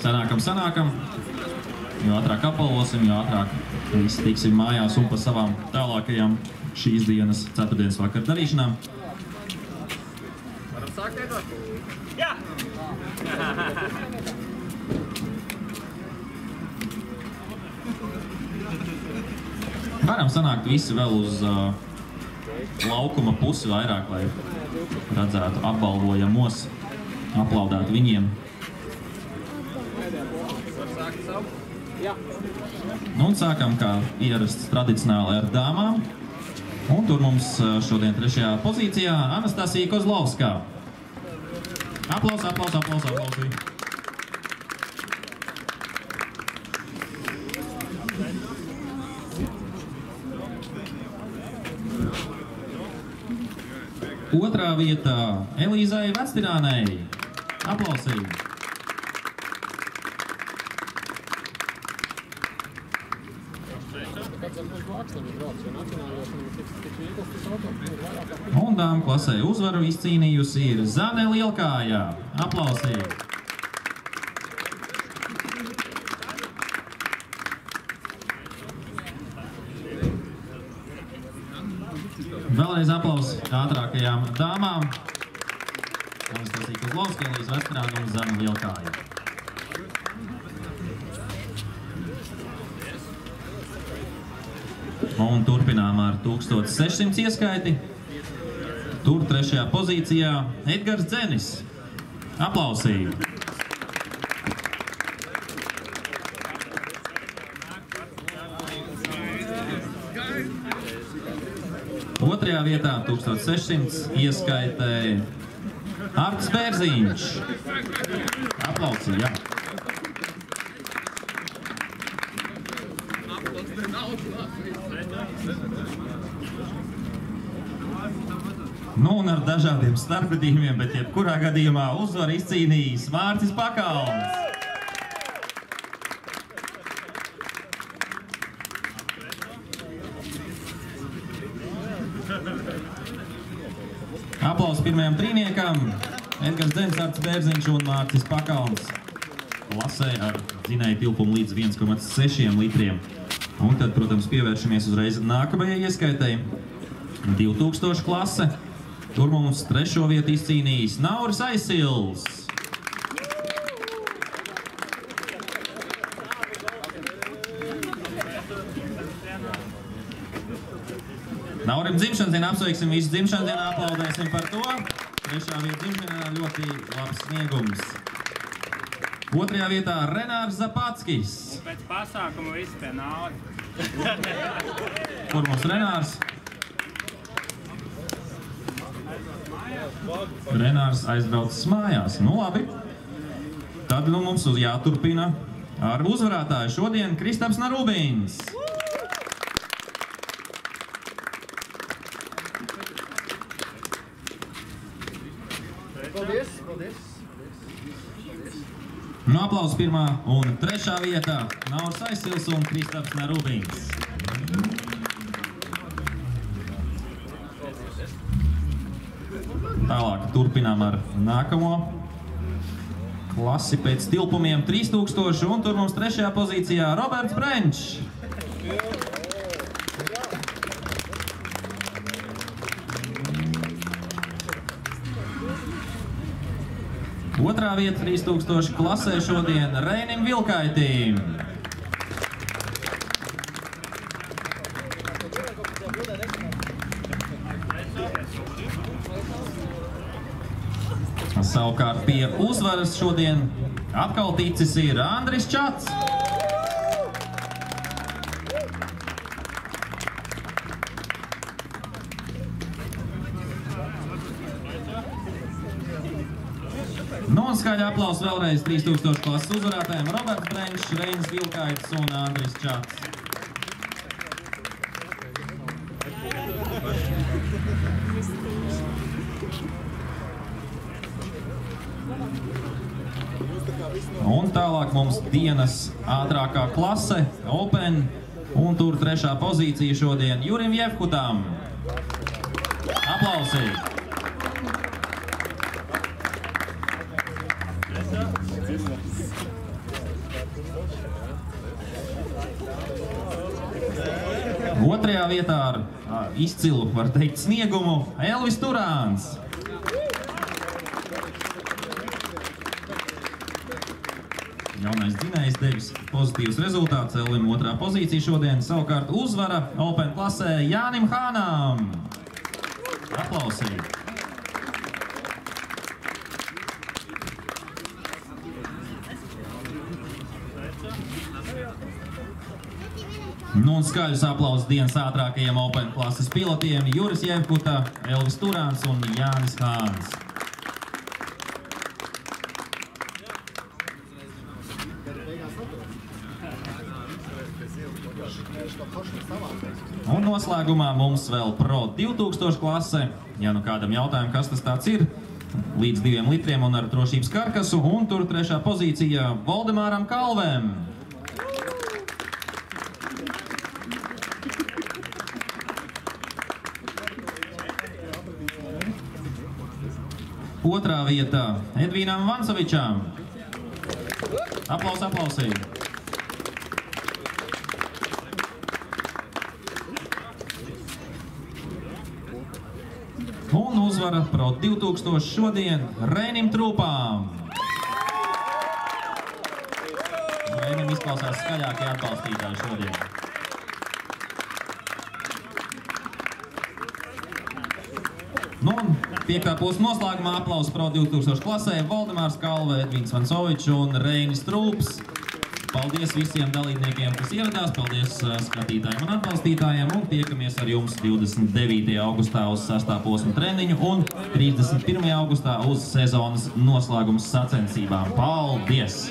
Sanākam, sanākam. Jo ātrāk apbalvosim, jo ātrāk visi tiksim mājās un pa savām tālākajām šīs dienas, ceturtdienas vakar darīšanām. Varam sākt veidot? Jā! Varam sanākt visi vēl uz uh, laukuma pusi vairāk, lai redzētu apbalvojamos, aplaudētu viņiem. Nu, un sākam kā ierasts tradicionāli ar dāmām. Un tur mums uh, šodien trešajā pozīcijā Anastasija Kozlovskā. Aplaus, aplaus, aplaus, aplaus. Otrā vietā Elīzai Vectinānei. Aplausīt! Un dāmas klasē uzvaru izcīnījusi ir Zane Lielkājā. Aplausīt! Vēlreiz aplausi ātrākajām dāmām. Anastasija Kozlovska, Elīze Vestrāna un Zana Lielkāja. Un turpinām ar 1600 ieskaiti. Tur trešajā pozīcijā Edgars Dzenis. Aplausīju! Otrajā vietā 1600 ieskaitē Arts Bērziņš. Aplausīju, jā. Nu, un ar dažādiem starpgadījumiem, bet jebkurā gadījumā uzvaru izcīnījis Mārcis Pakalns. Aplausos pirmajam trīniekam. Edgars Dzens, Arts Bērziņš un Mārcis Pakalns. Lasē ar dzinēju tilpumu līdz 1,6 litriem. Un tad, protams, pievēršamies uzreiz nākamajai ieskaitai. 2000 klase. Tur mums trešo vietu izcīnījis Nauris Aizsils. Naurim dzimšanas dienā apsveiksim visu dzimšanas dienā, aplaudēsim par to. Trešā vieta dzimšanā ļoti labs sniegums. Otrajā vietā Renārs Zapackis. Pēc pasākuma viss pie naudas. Kur mums Renārs? Renārs aizbraucis mājās. Nu labi. Tad nu mums jāturpina ar uzvarētāju šodien Kristaps Narubīns. Paldies, paldies. Nu, aplausos pirmā un trešā vietā Nauris Aizsils un Kristaps Narubīns. Tālāk turpinām ar nākamo klasi pēc tilpumiem 3000 un tur mums trešajā pozīcijā Roberts Brenčs. Otrā vieta 3000 klasē šodien Reinim Vilkaitīm. Savukārt pie uzvaras šodien atkal ticis ir Andris Čats. Un skaļi aplausi vēlreiz 3000 klases uzvarētājiem Roberts Brenčs, Reinis Vilkaits un Andris Čats. Un tālāk mums dienas ātrākā klase, Open, un tur trešā pozīcija šodien Jurim Jevkutam. Aplausīt! Otrajā vietā ar izcilu, var teikt, sniegumu Elvis Turāns. Jaunais dzinējs devis pozitīvs rezultāts, Elvim otrā pozīcija šodien, savukārt uzvara Open klasē Jānim Hānam. Aplausīt! Nu un skaļus aplausus dienas ātrākajiem Open klases pilotiem Juris Jevkuta, Elvis Turāns un Jānis Hāns. Un noslēgumā mums vēl Pro 2000 klase. Ja nu kādam jautājum, kas tas tāds ir, līdz diviem litriem un ar drošības karkasu. Un tur trešā pozīcija Voldemāram Kalvēm. Otrā vietā Edvīnam Vansovičam. Aplaus, aplausīt! Un uzvara Pro 2000 šodien Reinim Trūpām. Reinim izklausās skaļākie atbalstītāji šodien. Nu, piektā posma noslēgumā aplausa Pro 2000 klasē Valdemārs Kalve, Edvins Vansovičs un Reinis Trūps. Paldies visiem dalībniekiem, kas ieradās, paldies uh, skatītājiem un atbalstītājiem, un tiekamies ar jums 29. augustā uz sastā posma treniņu un 31. augustā uz sezonas noslēgums sacensībām. Paldies!